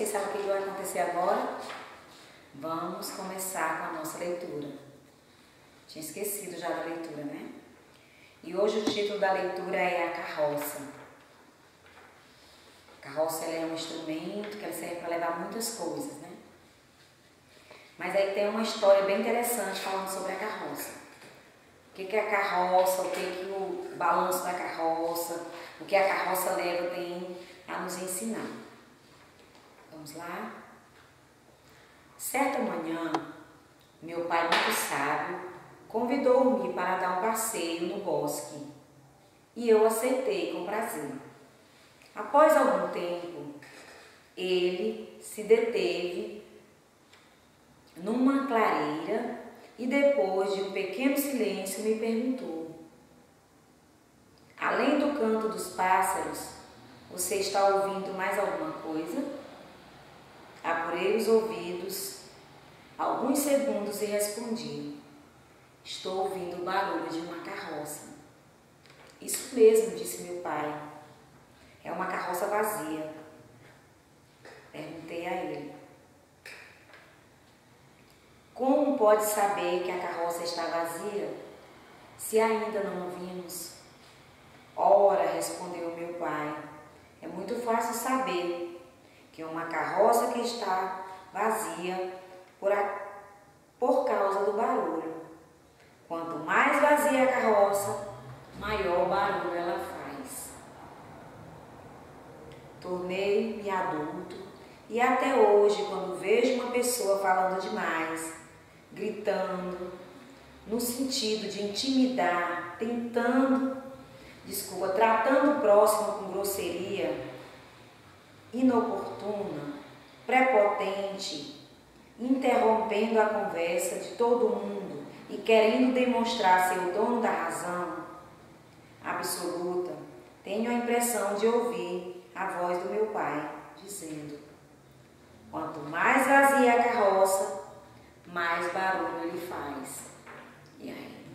Vocês sabem o que vai acontecer agora? Vamos começar com a nossa leitura. Tinha esquecido já da leitura, né? E hoje o título da leitura é A Carroça. A carroça é um instrumento que serve para levar muitas coisas, né? Mas aí tem uma história bem interessante falando sobre a carroça. O que, é a carroça, o que, que o balanço da carroça, o que a carroça leva tem a nos ensinar. Vamos lá? Certa manhã, meu pai muito sábio convidou-me para dar um passeio no bosque e eu aceitei com prazer. Após algum tempo, ele se deteve numa clareira e depois de um pequeno silêncio me perguntou: Além do canto dos pássaros, você está ouvindo mais alguma coisa? Apurei os ouvidos alguns segundos e respondi: Estou ouvindo o barulho de uma carroça. Isso mesmo, disse meu pai. É uma carroça vazia. Perguntei a ele. Como pode saber que a carroça está vazia se ainda não o vimos? Ora, respondeu meu pai, é muito fácil saber que uma carroça que está vazia por, a, por causa do barulho. Quanto mais vazia a carroça, maior barulho ela faz. Tornei-me adulto e até hoje, quando vejo uma pessoa falando demais, gritando, no sentido de intimidar, tentando, desculpa, tratando o próximo com grosseria, inoportuna, prepotente, interrompendo a conversa de todo mundo e querendo demonstrar ser o dono da razão absoluta, tenho a impressão de ouvir a voz do meu pai dizendo: Quanto mais vazia a carroça, mais barulho ele faz. E aí?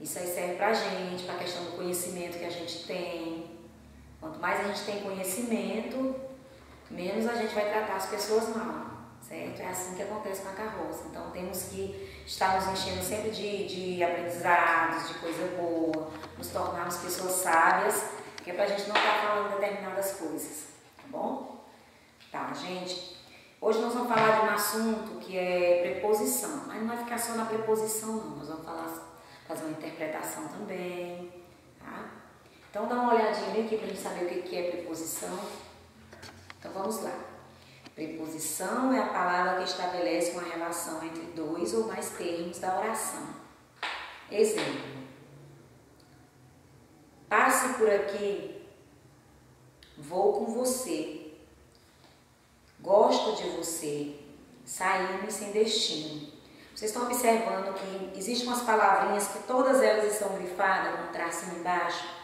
Isso aí serve pra gente, pra questão do conhecimento que a gente tem. Quanto mais a gente tem conhecimento, menos a gente vai tratar as pessoas mal, certo? É assim que acontece com a carroça. Então temos que estar nos enchendo sempre de, de aprendizados, de coisa boa, nos tornarmos pessoas sábias, que é pra gente não estar falando determinadas coisas, tá bom? Tá, gente? Hoje nós vamos falar de um assunto que é preposição, mas não vai ficar só na preposição não, nós vamos falar, fazer uma interpretação também, tá? Então dá uma olhadinha aqui para a gente saber o que é preposição. Então vamos lá. Preposição é a palavra que estabelece uma relação entre dois ou mais termos da oração. Exemplo. Passe por aqui, vou com você. Gosto de você, saindo sem destino. Vocês estão observando que existem umas palavrinhas que todas elas estão grifadas com um tracinho embaixo?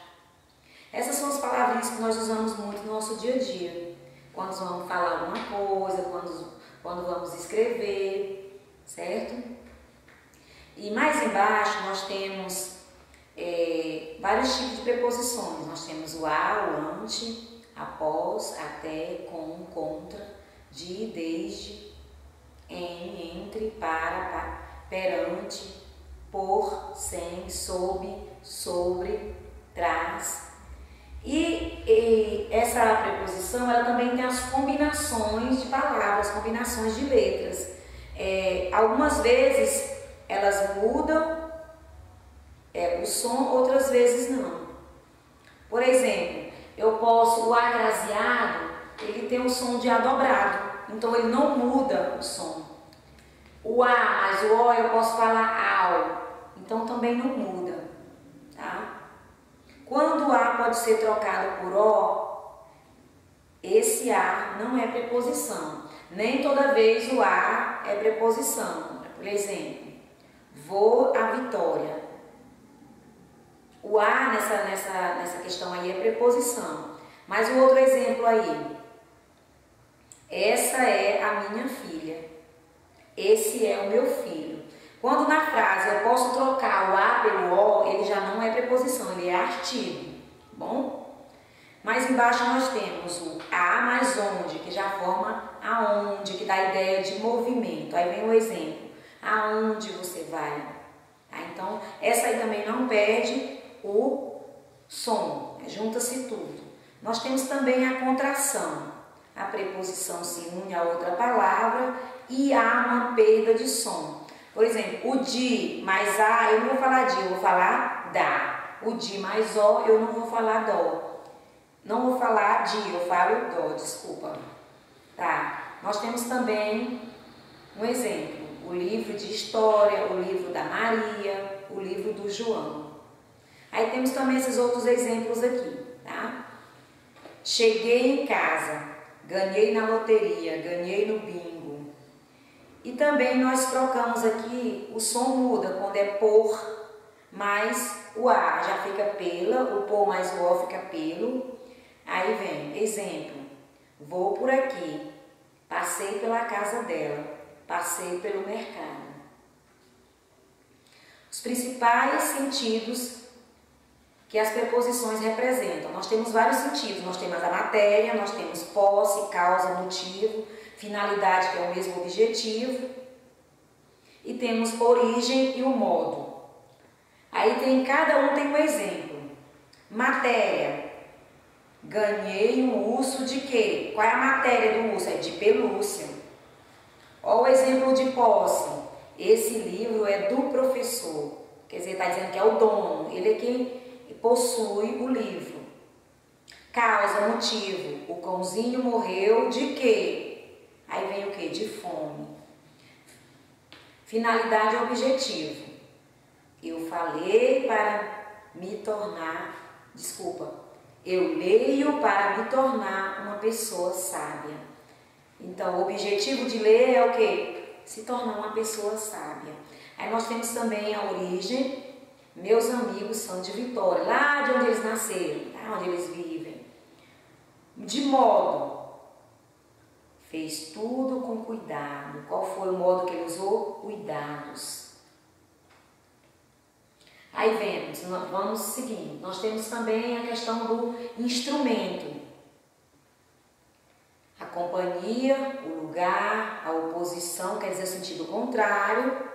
Essas são as palavrinhas que nós usamos muito no nosso dia a dia. Quando vamos falar alguma coisa, quando, quando vamos escrever, certo? E mais embaixo nós temos é, vários tipos de preposições. Nós temos o a, o ante, após, até, com, contra de, desde, em, entre, para, perante, por, sem, sob, sobre, traz. E, e, essa preposição ela também tem as combinações de palavras, combinações de letras. É, algumas vezes elas mudam é, o som, outras vezes não. Por exemplo, eu posso, o agraciado, ele tem um som de A dobrado, então ele não muda o som. O A mais o O eu posso falar ao, então também não muda, tá? Quando A pode ser trocado por O, esse A não é preposição. Nem toda vez o A é preposição. Por exemplo, vou à vitória. O A nessa, nessa, nessa questão aí é preposição. Mas o outro exemplo aí, essa é a minha filha. Esse é o meu filho. Quando na frase eu posso trocar o A pelo O, ele já não é preposição, ele é artigo, bom? Mais embaixo nós temos o a mais onde, que já forma aonde, que dá a ideia de movimento. Aí vem o exemplo, aonde você vai. Tá? Então, essa aí também não perde o som, né? junta-se tudo. Nós temos também a contração. A preposição se une a outra palavra e há uma perda de som. Por exemplo, o de mais a, eu não vou falar de, eu vou falar da. O de mais o, eu não vou falar dó. Não vou falar de, eu falo dó, desculpa. Tá? Nós temos também um exemplo, o livro de história, o livro da Maria, o livro do João. Aí temos também esses outros exemplos aqui, tá? Cheguei em casa, ganhei na loteria, ganhei no bingo. E também nós trocamos aqui, o som muda quando é por mais o A já fica pela, o por mais o O fica pelo. Aí vem, exemplo, vou por aqui, passei pela casa dela, passei pelo mercado. Os principais sentidos que as preposições representam. Nós temos vários sentidos, nós temos a matéria, nós temos posse, causa, motivo, finalidade, que é o mesmo objetivo, e temos origem e o modo. Aí tem, cada um tem um exemplo. Matéria. Ganhei um urso de quê? Qual é a matéria do urso? É de pelúcia. Olha o exemplo de posse. Esse livro é do professor. Quer dizer, está dizendo que é o dono. Ele é quem possui o livro. Causa, motivo. O cãozinho morreu de quê? Aí vem o quê? De fome. Finalidade e objetivo. Eu falei para me tornar, desculpa, eu leio para me tornar uma pessoa sábia. Então, o objetivo de ler é o quê? Se tornar uma pessoa sábia. Aí nós temos também a origem, meus amigos são de Vitória, lá de onde eles nasceram, lá onde eles vivem. De modo, fez tudo com cuidado. Qual foi o modo que ele usou? Cuidados. Aí vemos, vamos seguindo. Nós temos também a questão do instrumento. A companhia, o lugar, a oposição, quer dizer sentido contrário,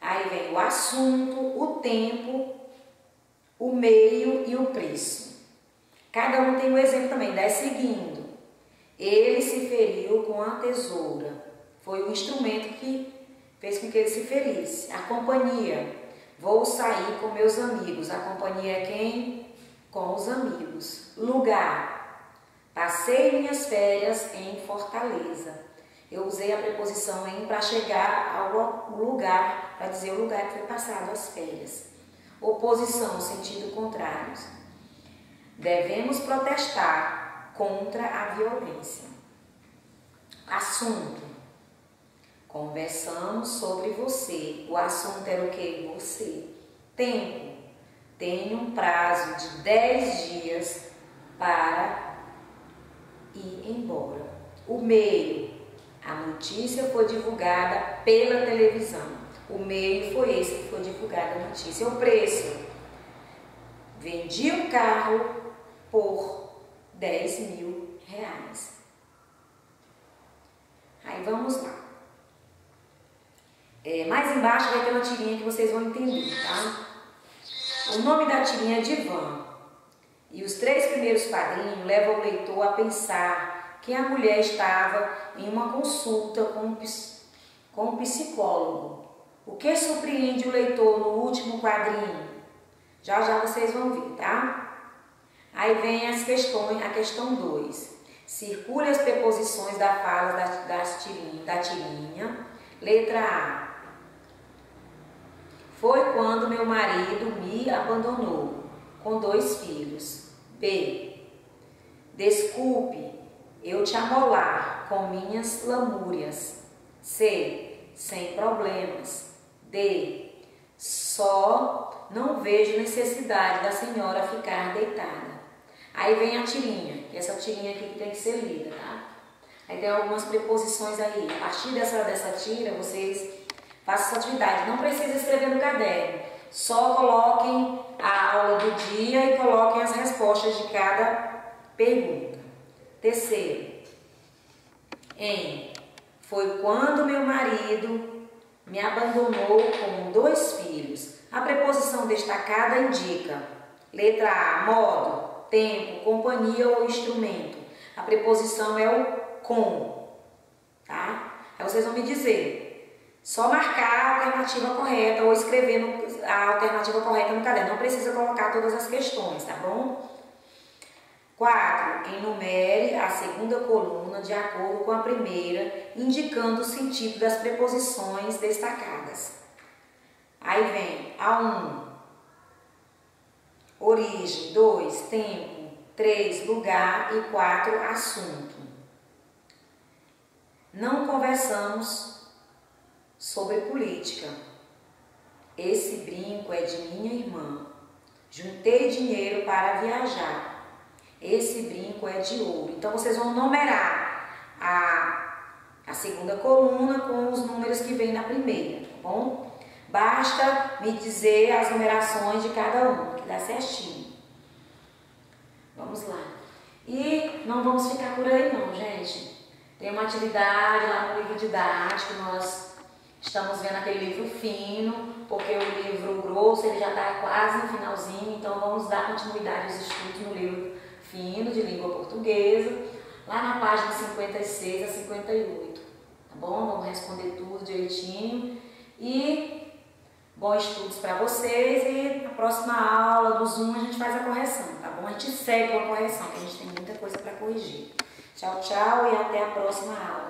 Aí vem o assunto, o tempo, o meio e o preço. Cada um tem um exemplo também, dá seguindo. Ele se feriu com a tesoura. Foi o instrumento que fez com que ele se ferisse. A companhia. Vou sair com meus amigos. A companhia é quem? Com os amigos. Lugar. Passei minhas férias em Fortaleza. Eu usei a preposição em para chegar ao lugar, para dizer o lugar que foi passado as férias. Oposição, sentido contrário. Devemos protestar contra a violência. Assunto. Conversamos sobre você. O assunto era o que? Você. Tempo. Tenho um prazo de 10 dias para ir embora. O meio a notícia foi divulgada pela televisão. O meio foi esse que foi divulgada a notícia. O preço. Vendi o carro por 10 mil reais. Aí vamos lá. É, mais embaixo vai ter uma tirinha que vocês vão entender, tá? O nome da tirinha é Divan. E os três primeiros quadrinhos levam o leitor a pensar que a mulher estava em uma consulta com, com um psicólogo. O que surpreende o leitor no último quadrinho? Já já vocês vão ver, tá? Aí vem as questões, a questão 2. Circule as preposições da fala da, das tirinha, da tirinha. Letra A. Foi quando meu marido me abandonou, com dois filhos. B. Desculpe, eu te amolar com minhas lamúrias. C. Sem problemas. D. Só não vejo necessidade da senhora ficar deitada. Aí vem a tirinha, e essa tirinha aqui que tem que ser lida, tá? Aí tem algumas preposições aí. A partir dessa, dessa tira, vocês façam essa atividade. Não precisa escrever no caderno. só coloquem a aula do dia e coloquem as respostas de cada pergunta. Terceiro, em foi quando meu marido me abandonou com dois filhos. A preposição destacada indica letra A, modo, tempo, companhia ou instrumento. A preposição é o com, tá? Aí vocês vão me dizer, só marcar a alternativa correta ou escrever a alternativa correta no caderno. Não precisa colocar todas as questões, tá bom? 4. Enumere a segunda coluna de acordo com a primeira, indicando o sentido das preposições destacadas. Aí vem a 1. Origem. 2. Tempo. 3. Lugar. E 4. Assunto. Não conversamos sobre política. Esse brinco é de minha irmã. Juntei dinheiro para viajar. Esse brinco é de ouro. Então vocês vão numerar a, a segunda coluna com os números que vem na primeira, tá bom? Basta me dizer as numerações de cada um, que dá certinho. Vamos lá. E não vamos ficar por aí não, gente. Tem uma atividade lá no livro didático, nós estamos vendo aquele livro fino, porque o livro grosso ele já está quase no finalzinho, então vamos dar continuidade aos estudos no livro fino de língua portuguesa, lá na página 56 a 58. Tá bom? Vamos responder tudo direitinho. E bons estudos para vocês e na próxima aula do Zoom a gente faz a correção, tá bom? A gente segue com a correção, que a gente tem muita coisa para corrigir. Tchau, tchau e até a próxima aula.